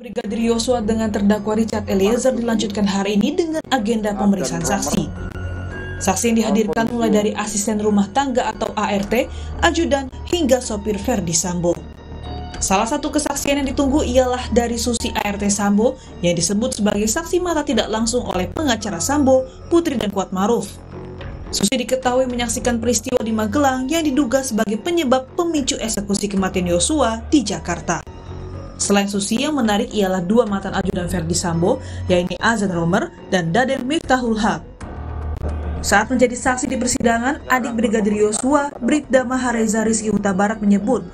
Brigadir Yosua dengan terdakwa Richard Eliezer dilanjutkan hari ini dengan agenda pemeriksaan saksi. Saksi yang dihadirkan mulai dari asisten rumah tangga atau ART, ajudan, hingga sopir Verdi Sambo. Salah satu kesaksian yang ditunggu ialah dari Susi ART Sambo yang disebut sebagai saksi mata tidak langsung oleh pengacara Sambo, Putri dan Kuat Maruf. Susi diketahui menyaksikan peristiwa di Magelang yang diduga sebagai penyebab pemicu eksekusi kematian Yosua di Jakarta. Selain Susi yang menarik ialah dua mantan ajudan Verdi Sambo, yaitu Azan Romer dan Daden Miftahul Haq. Saat menjadi saksi di persidangan, adik Brigadir Yosua, Bribda Mahareza Rizky Huta Barat menyebut,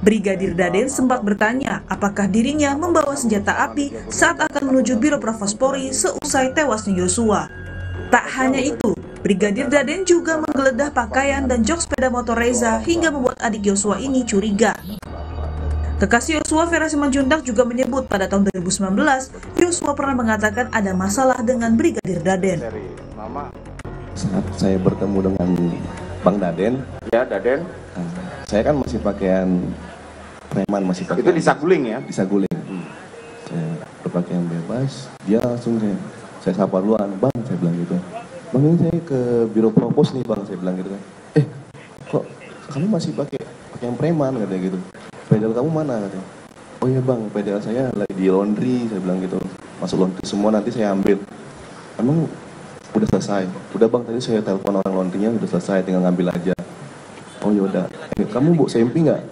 Brigadir Daden sempat bertanya apakah dirinya membawa senjata api saat akan menuju Biro Provospori seusai tewasnya Yosua. Tak hanya itu, Brigadir Daden juga menggeledah pakaian dan jok sepeda motor Reza hingga membuat adik Yosua ini curiga. Kekasih Yosua Vera Simanjuntak juga menyebut pada tahun 2019, Yosua pernah mengatakan ada masalah dengan Brigadir Daden. Saat saya bertemu dengan Bang Daden, Ya, Daden. saya kan masih pakaian preman, masih pakai Itu di Saguling ya? di Saguling. Saya berpakaian bebas, dia langsung saya, saya sapa duluan, Bang, saya bilang gitu. Bang ini saya ke Biro Propos nih Bang, saya bilang gitu kan. Eh, kok kamu masih pakai pakaian preman katanya gitu. Pedal kamu mana katanya. Oh iya bang, pedal saya lagi di laundry, saya bilang gitu. Masuk laundry semua nanti saya ambil. Emang udah selesai? Udah bang, tadi saya telepon orang laundrynya udah selesai, tinggal ngambil aja. Oh yaudah, eh, kamu bu sempi nggak?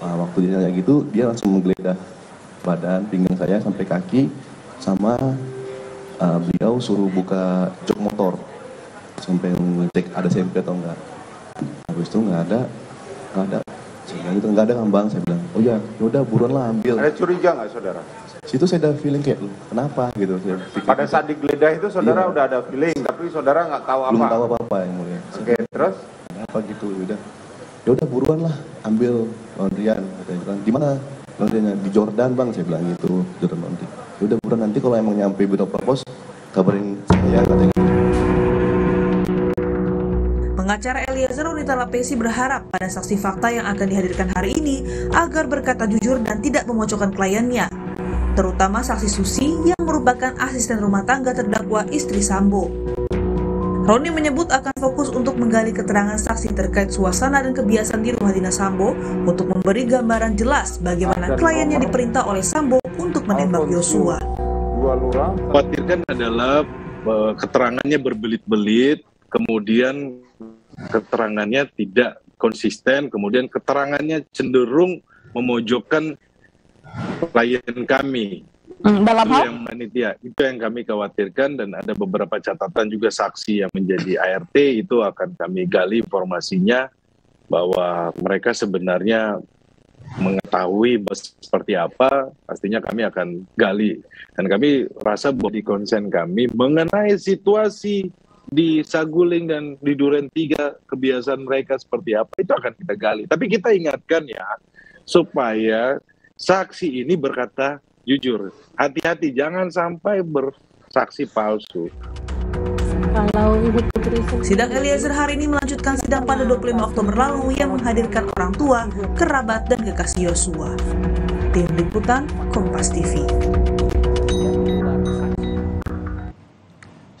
Nah, waktu dia nanya gitu, dia langsung menggeledah badan, pinggang saya sampai kaki, sama uh, beliau suruh buka jok motor sampai ngecek ada sempi atau enggak. Habis itu nggak ada, nggak ada. Bilang gitu, nggak ada kan bang, saya bilang. Oh ya, yaudah buruan lah ambil. Ada curiga nggak saudara? Situ saya ada feeling kayak, "Loh, kenapa gitu. Saya pikir, Pada saat digeledah itu saudara Iya. udah ada feeling, tapi saudara nggak tahu belum apa. tahu apa-apa yang mulia. Oke, terus? Kenapa gitu, yaudah. Yaudah buruan lah, ambil laundryan. Katanya kan, di mana? Di Jordan bang, saya bilang gitu, Jordan laundry. Yaudah buruan nanti kalau emang nyampe Biro Propos, kabarin saya katanya gitu. Pengacara Eliezer Unita Lapesi berharap pada saksi fakta yang akan dihadirkan hari ini agar berkata jujur dan tidak memocokkan kliennya, terutama saksi Susi yang merupakan asisten rumah tangga terdakwa istri Sambo. Roni menyebut akan fokus untuk menggali keterangan saksi terkait suasana dan kebiasaan di rumah dinas Sambo untuk memberi gambaran jelas bagaimana kliennya diperintah oleh Sambo untuk menembak Yosua. Khawatirkan adalah eh, keterangannya berbelit-belit, kemudian keterangannya tidak konsisten, kemudian keterangannya cenderung memojokkan klien kami. dalam Itu hal yang panitia, itu yang kami khawatirkan dan ada beberapa catatan juga saksi yang menjadi ART itu akan kami gali informasinya bahwa mereka sebenarnya mengetahui seperti apa, pastinya kami akan gali. Dan kami rasa bahwa di konsen kami mengenai situasi di Saguling dan di Duren Tiga, kebiasaan mereka seperti apa, itu akan kita gali. Tapi kita ingatkan ya, supaya saksi ini berkata jujur. Hati-hati, jangan sampai bersaksi palsu. kalau Ibu Putri Sidang Eliezer hari ini melanjutkan sidang pada 25 Oktober lalu yang menghadirkan orang tua, kerabat, dan kekasih Yosua. Tim Liputan Kompas TV.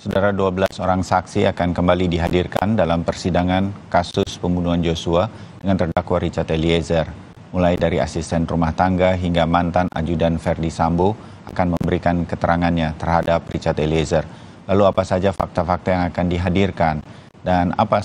Saudara 12 orang saksi akan kembali dihadirkan dalam persidangan kasus pembunuhan Joshua dengan terdakwa Richard Eliezer. Mulai dari asisten rumah tangga hingga mantan ajudan Verdi Sambo akan memberikan keterangannya terhadap Richard Eliezer. Lalu apa saja fakta-fakta yang akan dihadirkan dan apa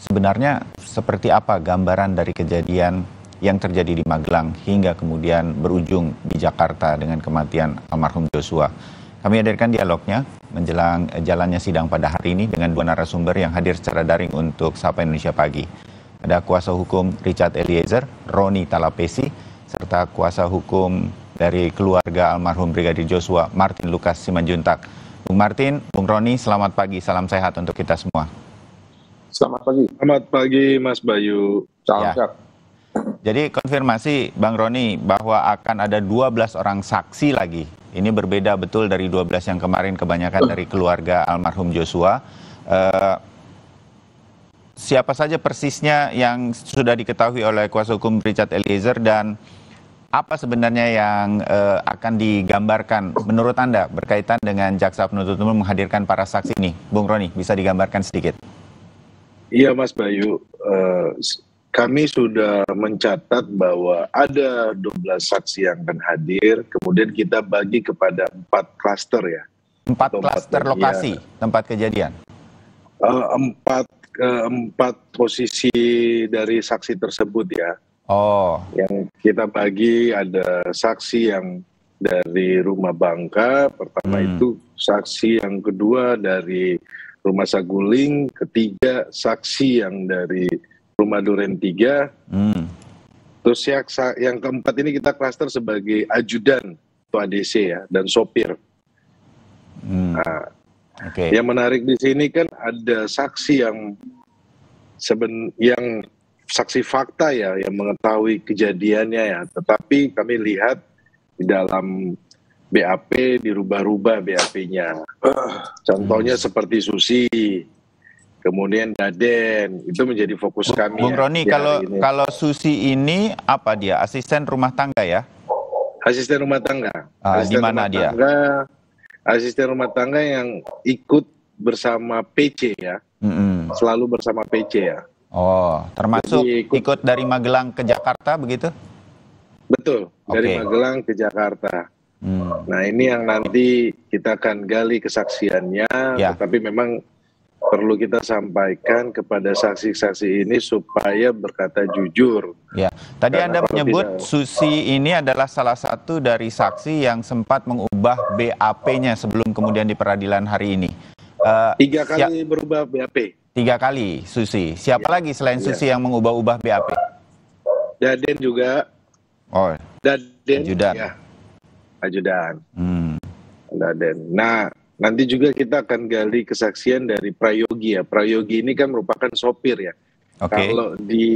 sebenarnya seperti apa gambaran dari kejadian yang terjadi di Magelang hingga kemudian berujung di Jakarta dengan kematian almarhum Joshua. Kami hadirkan dialognya menjelang eh, jalannya sidang pada hari ini dengan dua narasumber yang hadir secara daring untuk Sapa Indonesia Pagi. Ada kuasa hukum Richard Eliezer, Roni Talapesi, serta kuasa hukum dari keluarga almarhum Brigadir Joshua, Martin Lukas Simanjuntak. Bung Martin, Bung Roni, selamat pagi, salam sehat untuk kita semua. Selamat pagi. Selamat pagi Mas Bayu. Salam Ya. sehat. Jadi konfirmasi Bang Roni bahwa akan ada 12 orang saksi lagi. Ini berbeda betul dari 12 yang kemarin kebanyakan dari keluarga almarhum Joshua. Eh, siapa saja persisnya yang sudah diketahui oleh kuasa hukum Richard Eliezer dan apa sebenarnya yang eh, akan digambarkan menurut Anda berkaitan dengan jaksa penuntut umum menghadirkan para saksi ini? Bung Roni, bisa digambarkan sedikit? Iya Mas Bayu, s- kami sudah mencatat bahwa ada 12 saksi yang akan hadir, kemudian kita bagi kepada empat klaster ya. Empat klaster lokasi tempat kejadian. Eh, empat eh, empat posisi dari saksi tersebut ya. Oh, Yang kita bagi ada saksi yang dari rumah Bangka, pertama Hmm. itu saksi yang kedua dari rumah Saguling, ketiga saksi yang dari rumah Duren 3, hmm, terus yang, yang keempat ini kita klaster sebagai ajudan atau ADC ya dan sopir. hmm, Nah, oke. Yang menarik di sini kan ada saksi yang seben yang saksi fakta ya yang mengetahui kejadiannya ya, tetapi kami lihat di dalam BAP dirubah-rubah BAP-nya. Contohnya seperti Susi, kemudian Daden, itu menjadi fokus kami. Bung Roni, kalau ini. kalau Susi ini apa dia? Asisten rumah tangga ya? asisten rumah tangga, Ah, di mana rumah dia? tangga, asisten rumah tangga yang ikut bersama PC ya, Mm-mm. selalu bersama PC ya. Oh, termasuk Jadi ikut- ikut dari Magelang ke Jakarta begitu? Betul, dari Oke. Magelang ke Jakarta. Hmm. Nah ini yang nanti kita akan gali kesaksiannya, Ya. tetapi memang perlu kita sampaikan kepada saksi-saksi ini supaya berkata jujur. Ya, tadi Karena Anda menyebut tidak- Susi ini adalah salah satu dari saksi yang sempat mengubah BAP-nya sebelum kemudian di peradilan hari ini. Eh, Tiga kali berubah BAP. tiga kali Susi. Siapa lagi selain Ya. Susi yang mengubah-ubah BAP? Daden juga, Oh, Daden. Ajudan. Ya, ajudan. hmm. Daden. Nah, nanti juga kita akan gali kesaksian dari Prayogi ya. Prayogi ini kan merupakan sopir ya. oke. Kalau di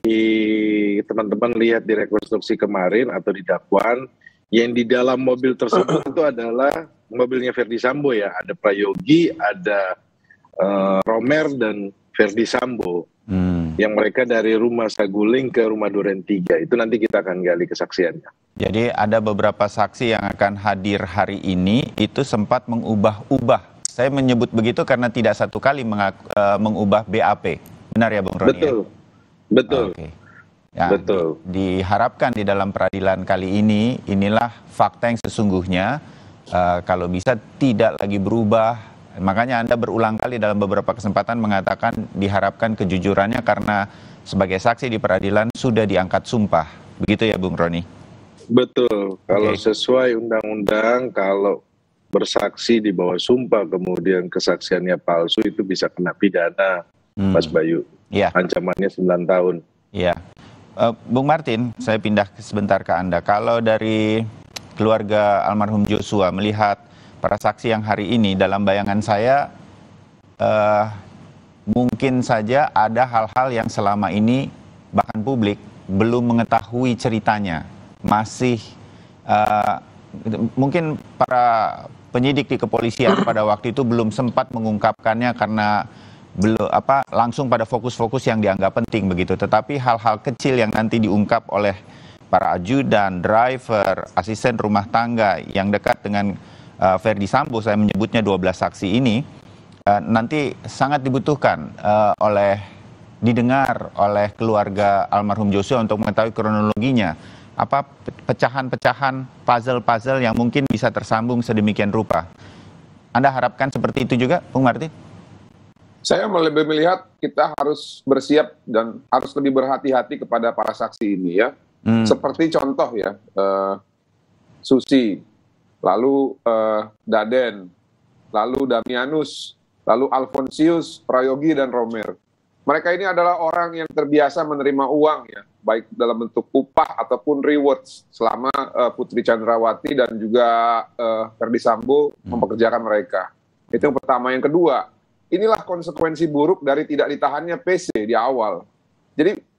teman-teman lihat di rekonstruksi kemarin atau di dakwaan, yang di dalam mobil tersebut itu adalah mobilnya Verdi Sambo ya. Ada Prayogi, ada eh, Romer dan Verdi Sambo. Yang mereka dari rumah Saguling ke rumah Duren 3. Itu nanti kita akan gali kesaksiannya. Jadi ada beberapa saksi yang akan hadir hari ini itu sempat mengubah-ubah. Saya menyebut begitu karena tidak satu kali mengak- eh, mengubah BAP. Benar ya Bung Roni? ya? Betul. Betul. Oke. Ya, Betul. di- diharapkan di dalam peradilan kali ini inilah fakta yang sesungguhnya eh, kalau bisa tidak lagi berubah. Makanya Anda berulang kali dalam beberapa kesempatan mengatakan diharapkan kejujurannya karena sebagai saksi di peradilan sudah diangkat sumpah. Begitu ya Bung Roni? Betul. Kalau Oke. sesuai undang-undang, kalau bersaksi di bawah sumpah kemudian kesaksiannya palsu itu bisa kena pidana, Hmm. Mas Bayu. Iya. Ancamannya 9 tahun. Iya. Eh, Bung Martin, saya pindah sebentar ke Anda. Kalau dari keluarga almarhum Joshua melihat para saksi yang hari ini dalam bayangan saya eh, mungkin saja ada hal-hal yang selama ini bahkan publik belum mengetahui ceritanya. Masih eh, mungkin para penyidik di kepolisian pada waktu itu belum sempat mengungkapkannya karena belum apa langsung pada fokus-fokus yang dianggap penting begitu. Tetapi hal-hal kecil yang nanti diungkap oleh para ajudan, driver, asisten rumah tangga yang dekat dengan uh, Ferdi Sambo, saya menyebutnya 12 saksi ini, uh, nanti sangat dibutuhkan uh, oleh didengar oleh keluarga almarhum Joshua untuk mengetahui kronologinya. Apa pe- pecahan-pecahan puzzle-puzzle yang mungkin bisa tersambung sedemikian rupa. Anda harapkan seperti itu juga, Bung Martin? Saya lebih melihat kita harus bersiap dan harus lebih berhati-hati kepada para saksi ini ya. Hmm. Seperti contoh ya, eh, Susi, lalu eh, Daden, lalu Damianus, lalu Alfonsius, Prayogi, dan Romer. Mereka ini adalah orang yang terbiasa menerima uang ya, baik dalam bentuk upah ataupun rewards selama eh, Putri Chandrawati dan juga eh, Ferdi Sambo mempekerjakan mereka. Itu yang pertama. Yang kedua, inilah konsekuensi buruk dari tidak ditahannya PC di awal. Jadi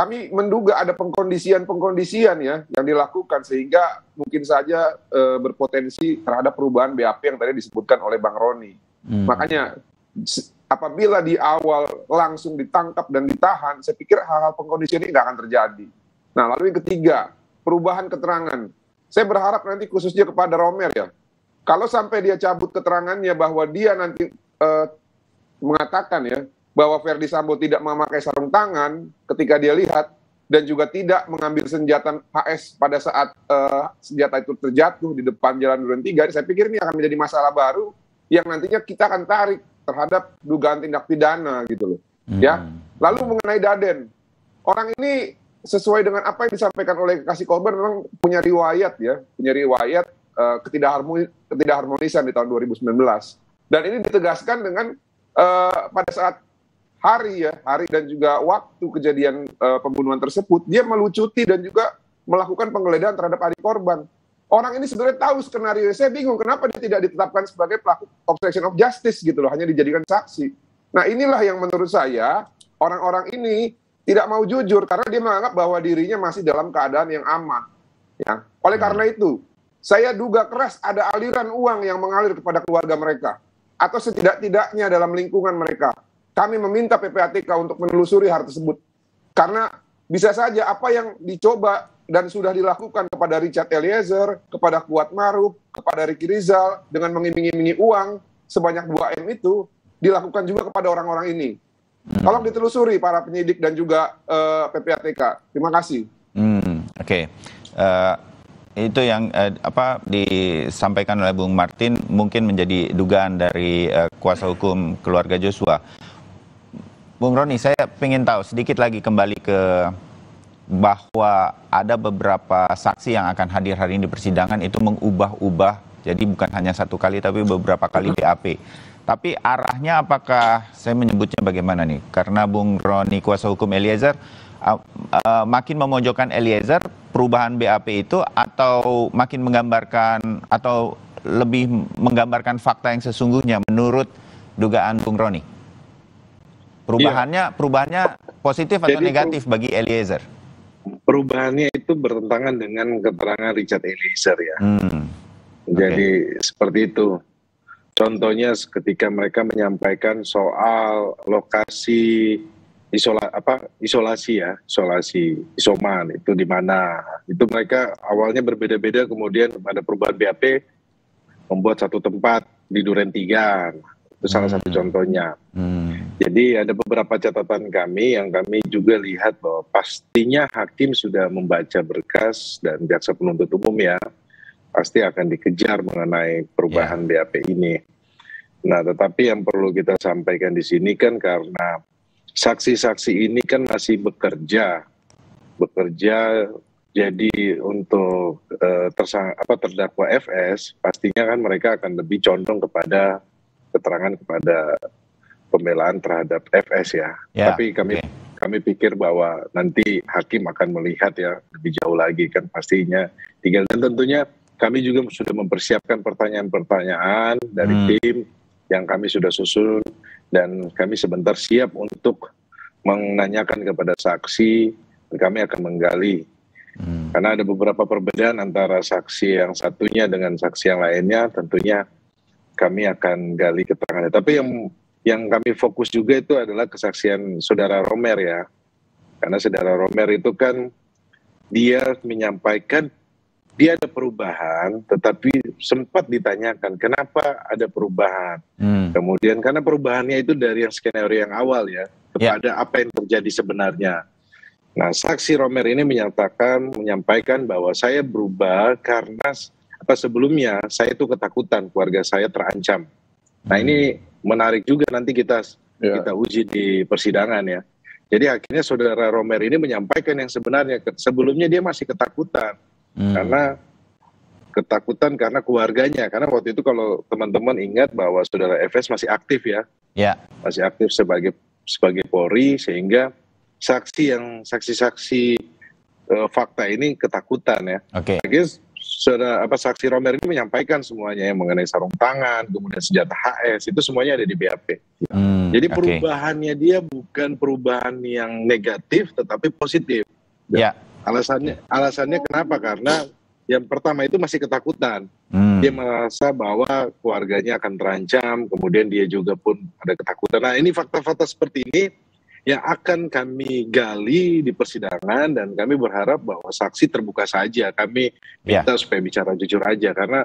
kami menduga ada pengkondisian-pengkondisian ya yang dilakukan sehingga mungkin saja eh, berpotensi terhadap perubahan BAP yang tadi disebutkan oleh Bang Roni. Hmm. Makanya apabila di awal langsung ditangkap dan ditahan, saya pikir hal-hal pengkondisian ini nggak akan terjadi. Nah, lalu yang ketiga, perubahan keterangan. Saya berharap nanti khususnya kepada Romer ya, kalau sampai dia cabut keterangannya bahwa dia nanti uh, mengatakan ya bahwa Verdi Sambo tidak memakai sarung tangan ketika dia lihat dan juga tidak mengambil senjata HS pada saat uh, senjata itu terjatuh di depan Jalan Duren Tiga, saya pikir ini akan menjadi masalah baru yang nantinya kita akan tarik terhadap dugaan tindak pidana gitu loh. Hmm. Ya. Lalu mengenai Daden, orang ini sesuai dengan apa yang disampaikan oleh kasih korban memang punya riwayat ya, punya riwayat uh, ketidakharmoni, ketidakharmonisan di tahun 2019. Dan ini ditegaskan dengan uh, pada saat hari ya, hari dan juga waktu kejadian uh, pembunuhan tersebut, dia melucuti dan juga melakukan penggeledahan terhadap adik korban. Orang ini sebenarnya tahu skenario. Saya bingung kenapa dia tidak ditetapkan sebagai pelaku obstruction of justice gitu loh, hanya dijadikan saksi. Nah inilah yang menurut saya orang-orang ini tidak mau jujur karena dia menganggap bahwa dirinya masih dalam keadaan yang aman. Ya. Oleh hmm. karena itu, saya duga keras ada aliran uang yang mengalir kepada keluarga mereka atau setidak-tidaknya dalam lingkungan mereka. Kami meminta PPATK untuk menelusuri hal tersebut. Karena bisa saja apa yang dicoba dan sudah dilakukan kepada Richard Eliezer, kepada Kuat Maruf, kepada Ricky Rizal dengan mengiming-imingi uang sebanyak 2 M itu dilakukan juga kepada orang-orang ini. Hmm. Tolong ditelusuri para penyidik dan juga uh, eh, PPATK. Terima kasih. Hmm, Oke, okay. uh, eh, itu yang uh, apa disampaikan oleh Bung Martin mungkin menjadi dugaan dari uh, kuasa hukum keluarga Joshua. Bung Roni, saya ingin tahu sedikit lagi kembali ke bahwa ada beberapa saksi yang akan hadir hari ini di persidangan itu mengubah-ubah, jadi bukan hanya satu kali tapi beberapa kali BAP. Tapi arahnya apakah saya menyebutnya bagaimana nih? Karena Bung Roni kuasa hukum Eliezer uh, uh, makin memojokkan Eliezer perubahan BAP itu atau makin menggambarkan atau lebih menggambarkan fakta yang sesungguhnya menurut dugaan Bung Roni? Perubahannya, iya. perubahannya positif atau Jadi, negatif bagi Eliezer? Perubahannya itu bertentangan dengan keterangan Richard Eliezer ya. Hmm. Jadi okay. seperti itu. Contohnya ketika mereka menyampaikan soal lokasi isola apa isolasi ya, isolasi isoman itu di mana. Itu mereka awalnya berbeda-beda kemudian ada perubahan BAP membuat satu tempat di Duren Tiga. Itu salah satu hmm. contohnya. Hmm. Jadi ada beberapa catatan kami yang kami juga lihat bahwa pastinya hakim sudah membaca berkas dan jaksa penuntut umum ya pasti akan dikejar mengenai perubahan yeah. BAP ini. Nah, tetapi yang perlu kita sampaikan di sini kan karena saksi-saksi ini kan masih bekerja, bekerja jadi untuk uh, tersang apa terdakwa FS pastinya kan mereka akan lebih condong kepada keterangan kepada pembelaan terhadap FS ya. ya Tapi kami okay. kami pikir bahwa nanti hakim akan melihat ya lebih jauh lagi kan pastinya tinggal dan tentunya kami juga sudah mempersiapkan pertanyaan-pertanyaan dari hmm. tim yang kami sudah susun dan kami sebentar siap untuk menanyakan kepada saksi dan kami akan menggali hmm. karena ada beberapa perbedaan antara saksi yang satunya dengan saksi yang lainnya tentunya kami akan gali keterangannya tapi yang yang kami fokus juga itu adalah kesaksian saudara Romer ya karena saudara Romer itu kan dia menyampaikan dia ada perubahan, tetapi sempat ditanyakan kenapa ada perubahan. Hmm. Kemudian karena perubahannya itu dari yang skenario yang awal ya kepada yeah. apa yang terjadi sebenarnya. Nah, saksi Romer ini menyatakan, menyampaikan bahwa saya berubah karena apa sebelumnya saya itu ketakutan keluarga saya terancam. Nah, hmm. ini menarik juga nanti kita yeah. kita uji di persidangan ya. Jadi akhirnya saudara Romer ini menyampaikan yang sebenarnya sebelumnya dia masih ketakutan hmm. karena ketakutan karena keluarganya karena waktu itu kalau teman-teman ingat bahwa saudara FS masih aktif ya, ya. masih aktif sebagai sebagai Polri sehingga saksi yang saksi-saksi uh, fakta ini ketakutan ya. Oke. Okay. Saudara apa saksi Romer ini menyampaikan semuanya yang mengenai sarung tangan, kemudian senjata HS itu semuanya ada di BAP. Hmm, Jadi perubahannya okay. dia bukan perubahan yang negatif tetapi positif. Ya. Alasannya alasannya kenapa? Karena yang pertama itu masih ketakutan. Hmm. Dia merasa bahwa keluarganya akan terancam, kemudian dia juga pun ada ketakutan. Nah, ini fakta-fakta seperti ini yang akan kami gali di persidangan dan kami berharap bahwa saksi terbuka saja. Kami Ya. minta supaya bicara jujur aja karena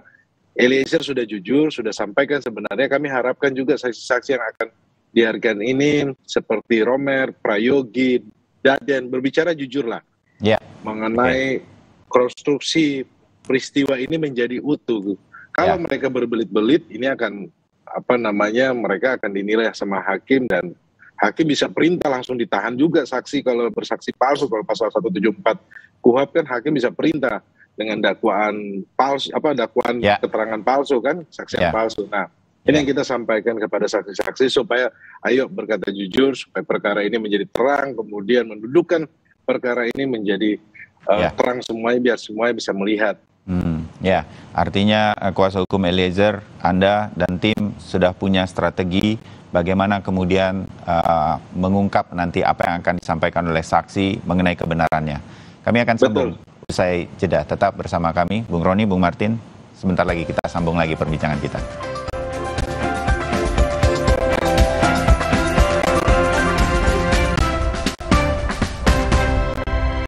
Eliezer sudah jujur, sudah sampaikan sebenarnya kami harapkan juga saksi-saksi yang akan dihargai ini seperti Romer, Prayogi, Daden berbicara jujurlah Ya. mengenai konstruksi peristiwa ini menjadi utuh. Kalau Ya. mereka berbelit-belit, ini akan apa namanya mereka akan dinilai sama hakim dan hakim bisa perintah langsung ditahan juga saksi kalau bersaksi palsu kalau pasal 174 KUHAP kan hakim bisa perintah dengan dakwaan palsu apa dakwaan Ya. keterangan palsu kan saksi yang palsu. Nah, ini Ya. yang kita sampaikan kepada saksi-saksi supaya ayo berkata jujur supaya perkara ini menjadi terang kemudian mendudukkan perkara ini menjadi uh, Ya. terang semuanya biar semuanya bisa melihat. Hmm, ya, artinya eh, kuasa hukum Eliezer, Anda dan tim sudah punya strategi bagaimana kemudian eh, mengungkap nanti apa yang akan disampaikan oleh saksi mengenai kebenarannya. Kami akan sambung usai jeda. Tetap bersama kami, Bung Roni, Bung Martin. Sebentar lagi kita sambung lagi perbincangan kita.